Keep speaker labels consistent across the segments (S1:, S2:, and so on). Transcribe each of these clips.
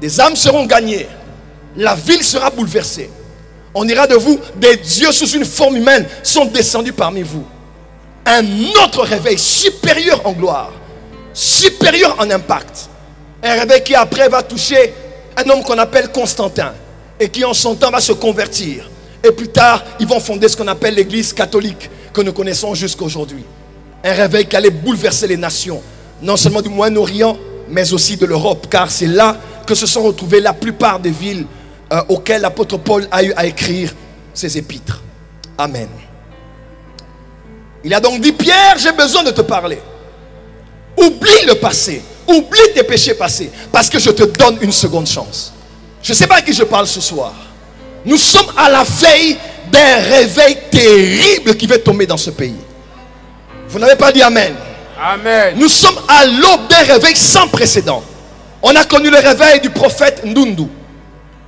S1: Des âmes seront gagnées. La ville sera bouleversée. On ira de vous, des dieux sous une forme humaine sont descendus parmi vous. Un autre réveil supérieur en gloire, supérieur en impact. Un réveil qui après va toucher un homme qu'on appelle Constantin et qui en son temps va se convertir. Et plus tard, ils vont fonder ce qu'on appelle l'église catholique que nous connaissons jusqu'à aujourd'hui. Un réveil qui allait bouleverser les nations, non seulement du Moyen-Orient, mais aussi de l'Europe, car c'est là que se sont retrouvées la plupart des villes euh, auxquelles l'apôtre Paul a eu à écrire ses épîtres. Amen. Il a donc dit, Pierre, j'ai besoin de te parler. Oublie le passé, oublie tes péchés passés, parce que je te donne une seconde chance. Je ne sais pas à qui je parle ce soir. Nous sommes à la veille d'un réveil terrible qui va tomber dans ce pays. Vous n'avez pas dit Amen.
S2: Amen.
S1: Nous sommes à l'aube d'un réveil sans précédent. On a connu le réveil du prophète Ndundu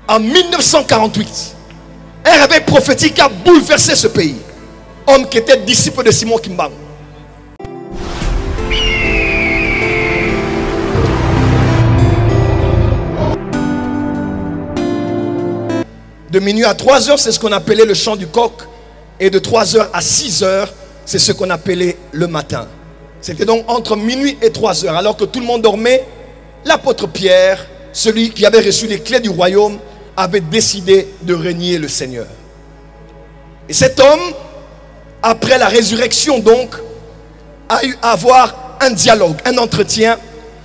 S1: en 1948. Un réveil prophétique qui a bouleversé ce pays. Homme qui était disciple de Simon Kimbang. De minuit à 3 heures, c'est ce qu'on appelait le chant du coq. Et de 3 heures à 6 heures, c'est ce qu'on appelait le matin. C'était donc entre minuit et 3 heures. Alors que tout le monde dormait, l'apôtre Pierre, celui qui avait reçu les clés du royaume, avait décidé de régner le Seigneur. Et cet homme, après la résurrection donc, a eu à avoir un dialogue, un entretien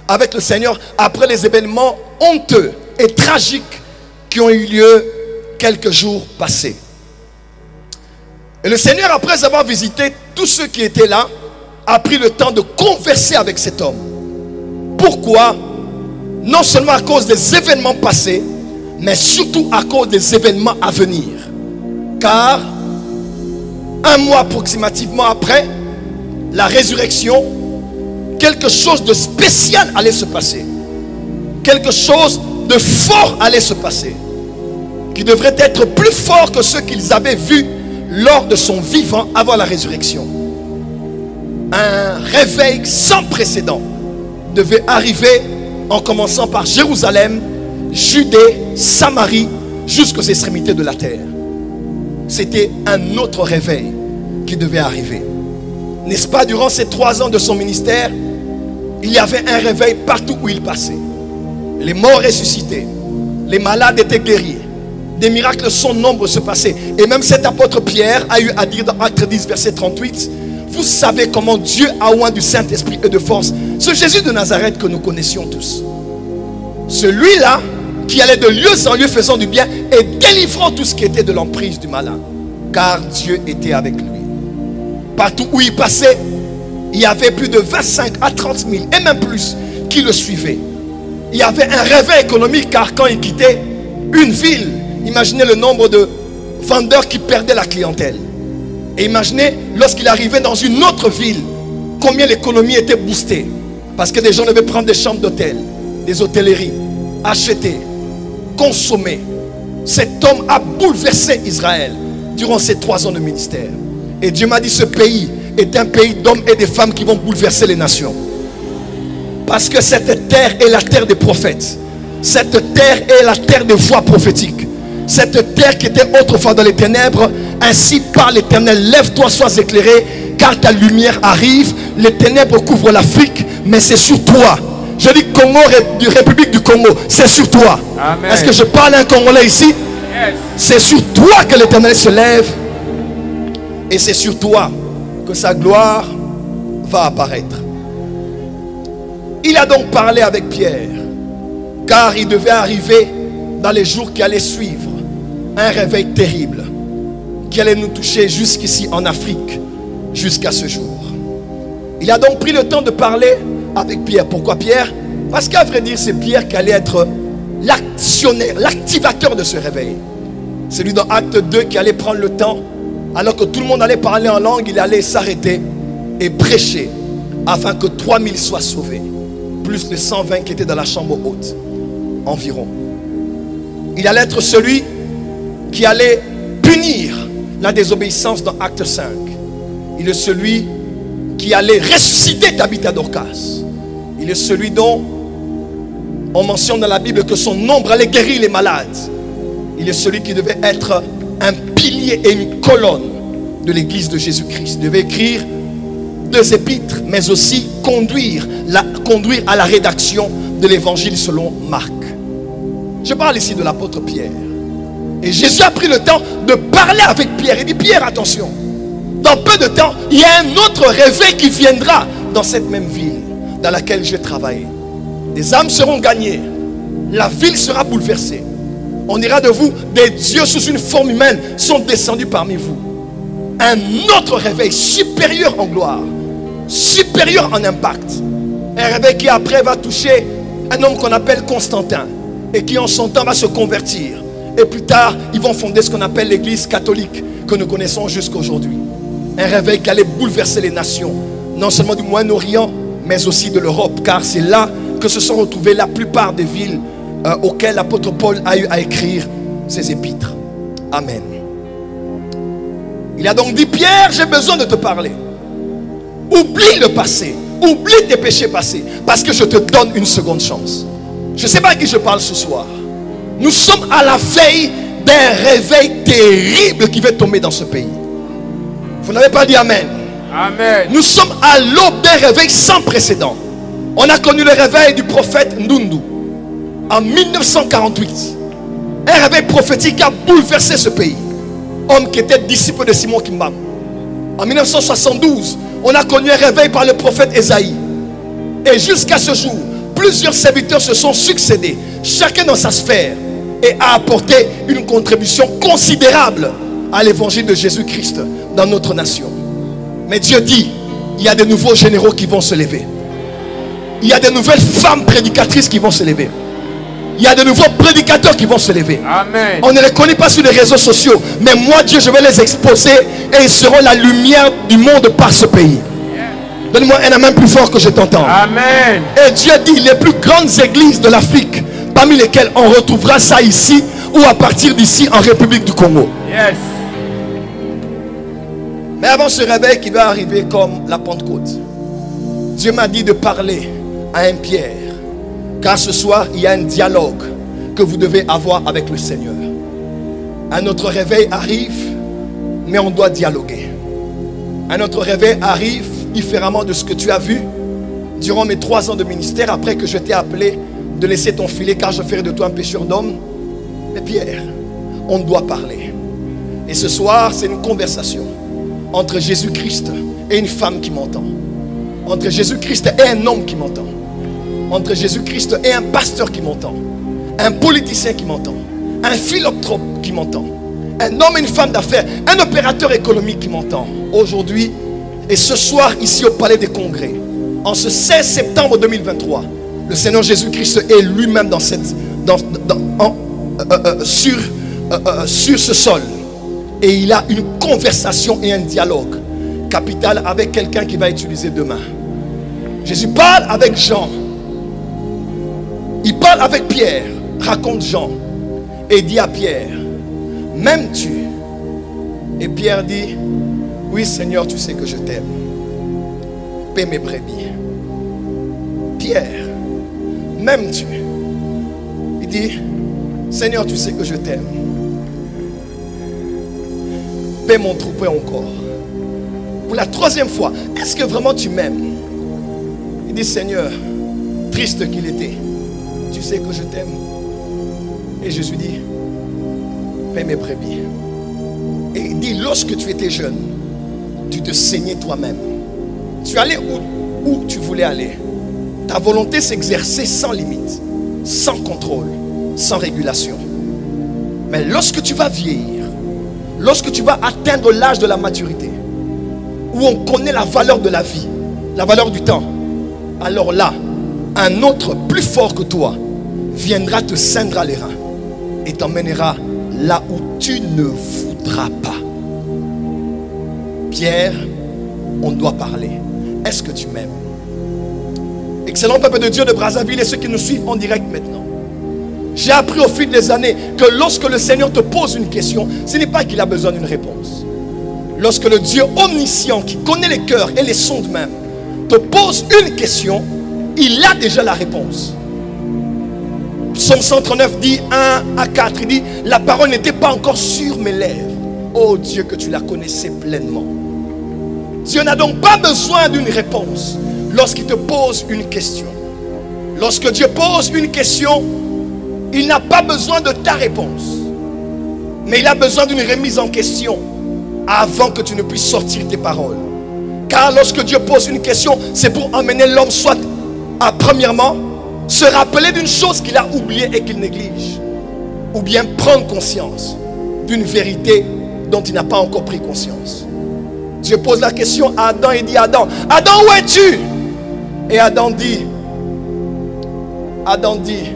S1: avec le Seigneur après les événements honteux et tragiques qui ont eu lieu quelques jours passés. Et le Seigneur, après avoir visité tous ceux qui étaient là, a pris le temps de converser avec cet homme. Pourquoi? Non seulement à cause des événements passés, mais surtout à cause des événements à venir. Car un mois approximativement après la résurrection, quelque chose de spécial allait se passer. Quelque chose de fort allait se passer. Qui devrait être plus fort que ce qu'ils avaient vu lors de son vivant avant la résurrection. Un réveil sans précédent devait arriver en commençant par Jérusalem, Judée, Samarie, jusqu'aux extrémités de la terre. C'était un autre réveil qui devait arriver. N'est-ce pas, durant ces trois ans de son ministère, il y avait un réveil partout où il passait. Les morts ressuscitaient, les malades étaient guéris, des miracles sans nombre se passaient. Et même cet apôtre Pierre a eu à dire dans Acte 10, verset 38, vous savez comment Dieu a oint du Saint-Esprit et de force ce Jésus de Nazareth que nous connaissions tous. Celui-là qui allait de lieu en lieu faisant du bien et délivrant tout ce qui était de l'emprise du malin. Car Dieu était avec lui. Partout où il passait, il y avait plus de 25 à 30 000 et même plus qui le suivaient. Il y avait un réveil économique car quand il quittait une ville, imaginez le nombre de vendeurs qui perdaient la clientèle. Et imaginez lorsqu'il arrivait dans une autre ville, combien l'économie était boostée. Parce que des gens devaient prendre des chambres d'hôtel, des hôtelleries, acheter, consommer. Cet homme a bouleversé Israël durant ces trois ans de ministère. Et Dieu m'a dit, ce pays est un pays d'hommes et de femmes qui vont bouleverser les nations. Parce que cette terre est la terre des prophètes. Cette terre est la terre des voix prophétiques. Cette terre qui était autrefois dans les ténèbres, ainsi par l'Éternel, lève-toi, sois éclairé, car ta lumière arrive. Les ténèbres couvrent l'Afrique, mais c'est sur toi. Je dis Congo, République du Congo, c'est sur toi. Est-ce que je parle à un Congolais ici? C'est sur toi que l'Éternel se lève. Et c'est sur toi que sa gloire va apparaître. Il a donc parlé avec Pierre, car il devait arriver dans les jours qui allaient suivre un réveil terrible qui allait nous toucher jusqu'ici en Afrique, jusqu'à ce jour. Il a donc pris le temps de parler avec Pierre. Pourquoi Pierre? Parce qu'à vrai dire, c'est Pierre qui allait être l'actionnaire, l'activateur de ce réveil. C'est lui dans Acte 2 qui allait prendre le temps, alors que tout le monde allait parler en langue, il allait s'arrêter et prêcher afin que 3000 soient sauvés, plus les 120 qui étaient dans la chambre haute, environ. Il allait être celui qui allait punir la désobéissance dans Acte 5. Il est celui qui allait ressusciter Tabitha Dorcas. Il est celui dont on mentionne dans la Bible que son nombre allait guérir les malades. Il est celui qui devait être un pilier et une colonne de l'église de Jésus-Christ. Il devait écrire deux épîtres, mais aussi conduire, conduire à la rédaction de l'évangile selon Marc. Je parle ici de l'apôtre Pierre. Et Jésus a pris le temps de parler avec Pierre. Il dit, Pierre, attention, dans peu de temps, il y a un autre réveil qui viendra dans cette même ville dans laquelle j'ai travaillé. Des âmes seront gagnées. La ville sera bouleversée. On ira de vous, des dieux sous une forme humaine sont descendus parmi vous. Un autre réveil supérieur en gloire, supérieur en impact. Un réveil qui après va toucher un homme qu'on appelle Constantin et qui en son temps va se convertir. Et plus tard, ils vont fonder ce qu'on appelle l'église catholique que nous connaissons jusqu'à aujourd'hui. Un réveil qui allait bouleverser les nations, non seulement du Moyen-Orient, mais aussi de l'Europe, car c'est là que se sont retrouvées la plupart des villes euh, auxquelles l'apôtre Paul a eu à écrire ses épîtres. Amen. Il a donc dit, Pierre, j'ai besoin de te parler. Oublie le passé, oublie tes péchés passés, parce que je te donne une seconde chance. Je ne sais pas à qui je parle ce soir. Nous sommes à la veille d'un réveil terrible qui va tomber dans ce pays. Vous n'avez pas dit Amen.
S2: Amen.
S1: Nous sommes à l'aube d'un réveil sans précédent. On a connu le réveil du prophète Ndundu en 1948. Un réveil prophétique qui a bouleversé ce pays. Homme qui était disciple de Simon Kimbam. En 1972, on a connu un réveil par le prophète Esaïe. Et jusqu'à ce jour, plusieurs serviteurs se sont succédés, chacun dans sa sphère, et a apporté une contribution considérable à l'évangile de Jésus-Christ dans notre nation. Mais Dieu dit, il y a de nouveaux généraux qui vont se lever. Il y a de nouvelles femmes prédicatrices qui vont se lever. Il y a de nouveaux prédicateurs qui vont se lever.
S2: Amen.
S1: On ne les connaît pas sur les réseaux sociaux. Mais moi, Dieu, je vais les exposer et ils seront la lumière du monde par ce pays. Donne-moi un amen plus fort que je t'entends.
S2: Amen.
S1: Et Dieu dit les plus grandes églises de l'Afrique, parmi lesquelles on retrouvera ça ici ou à partir d'ici en République du Congo.
S2: Yes.
S1: Mais avant ce réveil qui va arriver comme la Pentecôte, Dieu m'a dit de parler à un Pierre. Car ce soir, il y a un dialogue que vous devez avoir avec le Seigneur. Un autre réveil arrive, mais on doit dialoguer. Un autre réveil arrive différemment de ce que tu as vu durant mes trois ans de ministère, après que je t'ai appelé de laisser ton filet, car je ferai de toi un pécheur d'homme. Mais Pierre, on doit parler. Et ce soir, c'est une conversation entre Jésus-Christ et une femme qui m'entend. Entre Jésus-Christ et un homme qui m'entend. Entre Jésus-Christ et un pasteur qui m'entend. Un politicien qui m'entend. Un philanthrope qui m'entend. Un homme et une femme d'affaires. Un opérateur économique qui m'entend. Aujourd'hui et ce soir ici au Palais des Congrès. En ce 16 septembre 2023. Le Seigneur Jésus-Christ est lui-même sur, ce sol. Et il a une conversation et un dialogue capital avec quelqu'un qui va utiliser demain. Jésus parle avec Jean. Il parle avec Pierre, raconte Jean. Et dit à Pierre, m'aimes-tu? Et Pierre dit, oui Seigneur, tu sais que je t'aime. Paie mes brebis. Pierre, m'aimes-tu Il dit, Seigneur, tu sais que je t'aime. Paie mon troupeau encore. Pour la troisième fois, est-ce que vraiment tu m'aimes? Il dit, Seigneur, triste qu'il était, tu sais que je t'aime. Et Jésus dit, paie mes brebis. Et il dit, lorsque tu étais jeune, tu te saignais toi-même. Tu allais où, où tu voulais aller? Ta volonté s'exerçait sans limite, sans contrôle, sans régulation. Mais lorsque tu vas vieillir, lorsque tu vas atteindre l'âge de la maturité, où on connaît la valeur de la vie, la valeur du temps, alors là, un autre plus fort que toi viendra te ceindre les reins et t'emmènera là où tu ne voudras pas. Pierre, on doit parler. Est-ce que tu m'aimes? Excellent peuple de Dieu de Brazzaville et ceux qui nous suivent en direct maintenant. J'ai appris au fil des années que lorsque le Seigneur te pose une question, ce n'est pas qu'il a besoin d'une réponse. Lorsque le Dieu omniscient qui connaît les cœurs et les sondes même te pose une question, il a déjà la réponse. Psaume 139 dit 1 à 4, il dit, la parole n'était pas encore sur mes lèvres. Oh Dieu, que tu la connaissais pleinement. Dieu n'a donc pas besoin d'une réponse lorsqu'il te pose une question. Lorsque Dieu pose une question, il n'a pas besoin de ta réponse. Mais il a besoin d'une remise en question avant que tu ne puisses sortir tes paroles. Car lorsque Dieu pose une question, c'est pour emmener l'homme soit à premièrement se rappeler d'une chose qu'il a oubliée et qu'il néglige. Ou bien prendre conscience d'une vérité dont il n'a pas encore pris conscience. Dieu pose la question à Adam et dit Adam, Adam, où es-tu? Et Adam dit, Adam dit,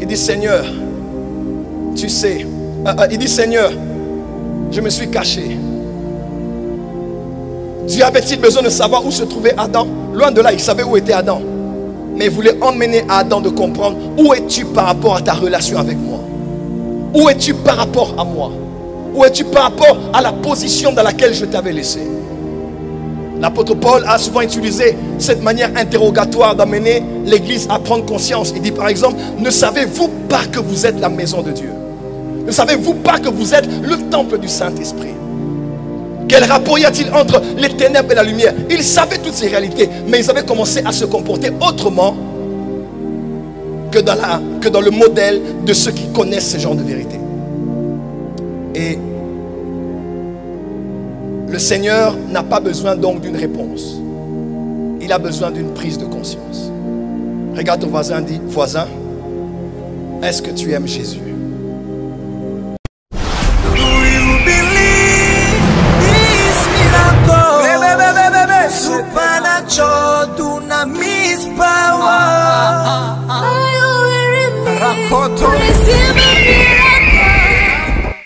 S1: il dit Seigneur, tu sais, euh, euh, il dit Seigneur, je me suis caché. Dieu avait-il besoin de savoir où se trouvait Adam? Loin de là, il savait où était Adam. Mais il voulait emmener Adam de comprendre où es-tu par rapport à ta relation avec moi? Où es-tu par rapport à moi? Où es-tu par rapport à la position dans laquelle je t'avais laissé? L'apôtre Paul a souvent utilisé cette manière interrogatoire d'amener l'Église à prendre conscience. Il dit par exemple, ne savez-vous pas que vous êtes la maison de Dieu? Ne savez-vous pas que vous êtes le temple du Saint-Esprit? Quel rapport y a-t-il entre les ténèbres et la lumière? Ils savaient toutes ces réalités, mais ils avaient commencé à se comporter autrement que dans, le modèle de ceux qui connaissent ce genre de vérité. Le Seigneur n'a pas besoin donc d'une réponse. Il a besoin d'une prise de conscience. Regarde ton voisin, dit, voisin, est-ce que tu aimes Jésus?